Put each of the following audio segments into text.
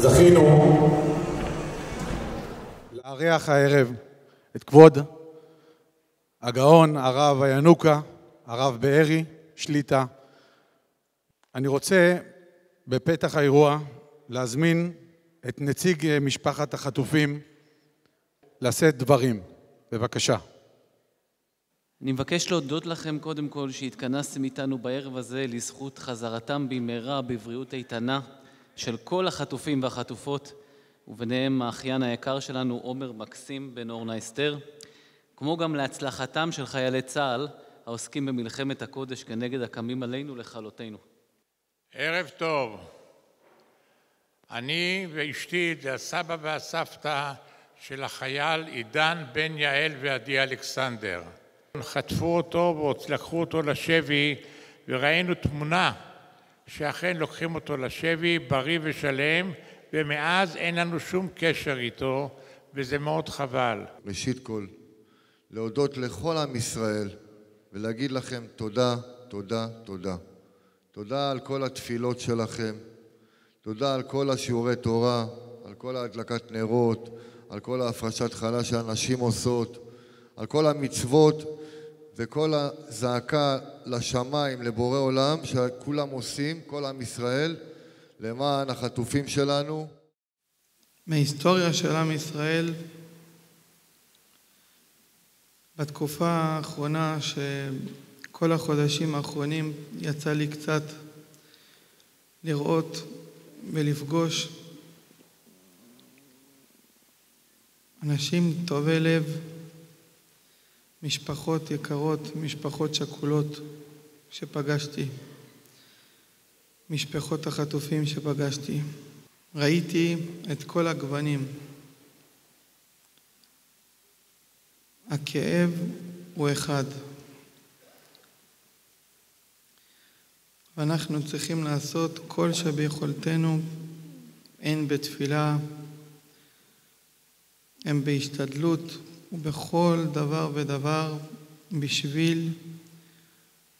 זכינו לארח הערב את כבוד הגאון הרב הינוקה, הרב בארי, שליטה. אני רוצה בפתח האירוע להזמין את נציג משפחת החטופים לשאת דברים. בבקשה. אני מבקש להודות לכם קודם כל שהתכנסתם איתנו בערב הזה לזכות חזרתם במהרה בבריאות איתנה של כל החטופים והחטופות וביניהם האחיין היקר שלנו עומר מקסים בן אורנה אסתר כמו גם להצלחתם של חיילי צה"ל העוסקים במלחמת הקודש כנגד הקמים עלינו לכלותנו. ערב טוב. אני ואשתי זה הסבא והסבתא של החייל עידן בן יעל ועדי אלכסנדר. חטפו אותו ולקחו אותו לשבי וראינו תמונה שאכן לוקחים אותו לשבי בריא ושלם ומאז אין לנו שום קשר איתו וזה מאוד חבל. ראשית כל, להודות לכל עם ישראל ולהגיד לכם תודה, תודה, תודה. תודה על כל התפילות שלכם, תודה על כל השיעורי תורה, על כל ההדלקת נרות, על כל ההפרשת חלה שהנשים עושות, על כל המצוות וכל הזעקה לשמיים, לבורא עולם, שכולם עושים, כל עם ישראל, למען החטופים שלנו. מההיסטוריה של עם ישראל, בתקופה האחרונה, שכל החודשים האחרונים יצא לי קצת לראות ולפגוש אנשים טובי לב, משפחות יקרות, משפחות שכולות שפגשתי, משפחות החטופים שפגשתי. ראיתי את כל הגוונים. הכאב הוא אחד. ואנחנו צריכים לעשות כל שביכולתנו, הן בתפילה, הן בהשתדלות ובכל דבר ודבר בשביל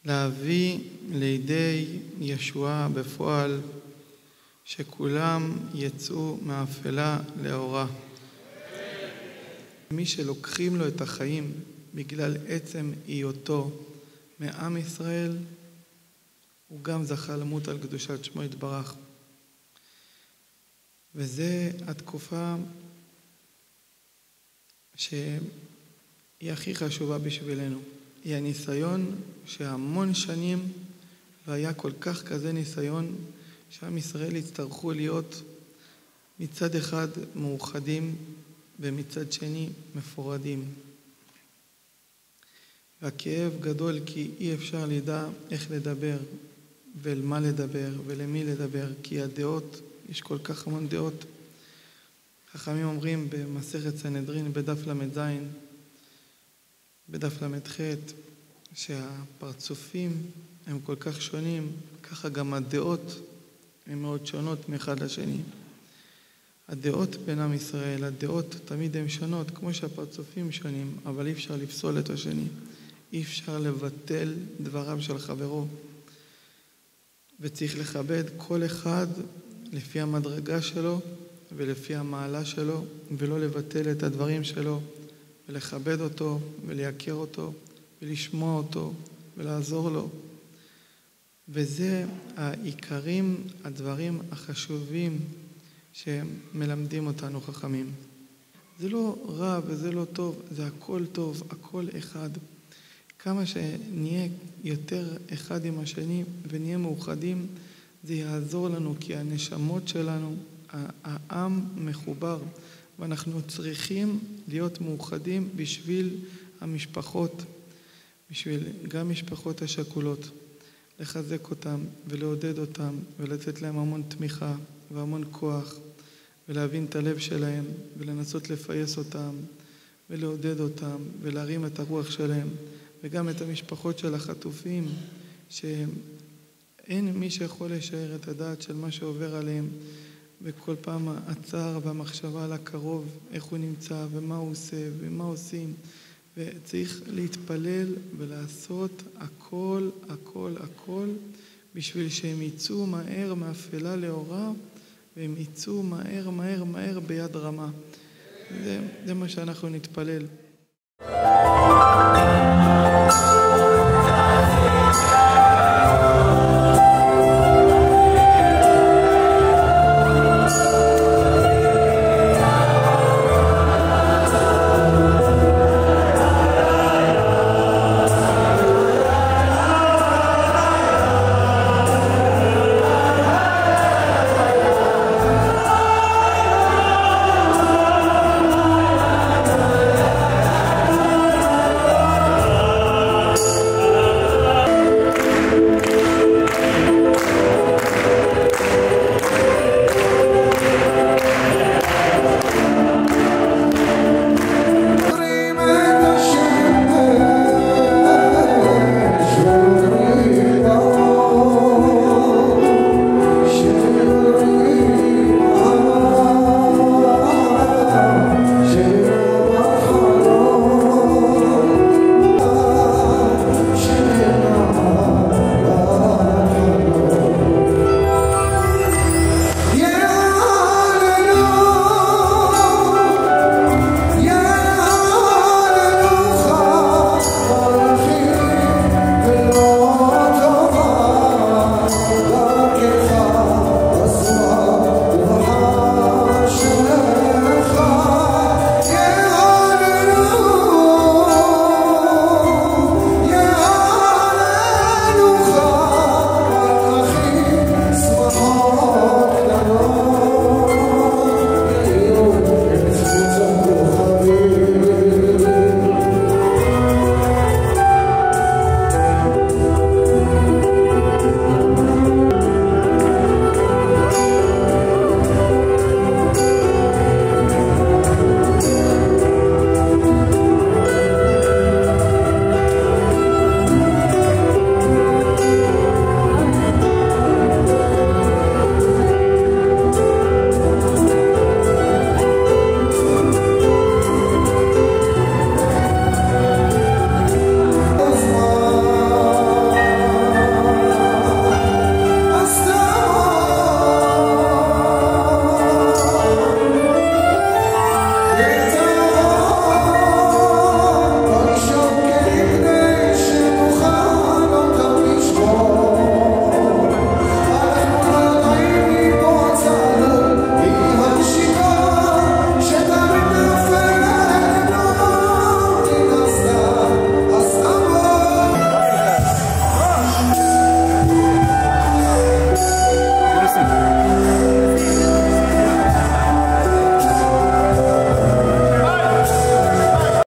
להביא לידי ישועה בפועל, שכולם יצאו מאפלה לאורה. מי שלוקחים לו את החיים בגלל עצם היותו מעם ישראל, הוא גם זכה למות על קדושת שמו יתברך. וזה התקופה שהיא הכי חשובה בשבילנו. היא הניסיון שהמון שנים לא היה כל כך כזה ניסיון שעם ישראל יצטרכו להיות מצד אחד מאוחדים ומצד שני מפורדים. והכאב גדול כי אי אפשר לדע איך לדבר ואל מה לדבר ולמי לדבר כי הדעות, יש כל כך המון דעות חכמים אומרים במסכת סנהדרין בדף ל"ז, בדף ל"ח, שהפרצופים הם כל כך שונים, ככה גם הדעות הן מאוד שונות מאחד לשני. הדעות בין עם ישראל, הדעות תמיד הן שונות, כמו שהפרצופים שונים, אבל אי אפשר לפסול את השני. אי אפשר לבטל דבריו של חברו. וצריך לכבד כל אחד לפי המדרגה שלו ולפי המעלה שלו, ולא לבטל את הדברים שלו, ולכבד אותו, ולייקר אותו, ולשמוע אותו, ולעזור לו. וזה העיקרים, הדברים החשובים שמלמדים אותנו חכמים. זה לא רע וזה לא טוב, זה הכל טוב, הכל אחד. כמה שנהיה יותר אחד עם השני ונהיה מאוחדים, זה יעזור לנו, כי הנשמות שלנו העם מחובר, ואנחנו צריכים להיות מאוחדים בשביל המשפחות, בשביל גם משפחות השכולות, לחזק אותם ולעודד אותם ולתת להם המון תמיכה והמון כוח ולהבין את הלב שלהם ולנסות לפייס אותם ולעודד אותם ולהרים את הרוח שלהם וגם את המשפחות של החטופים שאין מי שיכול לשער את הדעת של מה שעובר עליהם וכל פעם הצער והמחשבה על הקרוב, איך הוא נמצא ומה הוא עושה ומה עושים וצריך להתפלל ולעשות הכל, הכל, הכל בשביל שהם יצאו מהר מאפלה לאורה והם יצאו מהר, מהר, מהר ביד רמה. זה, זה מה שאנחנו נתפלל.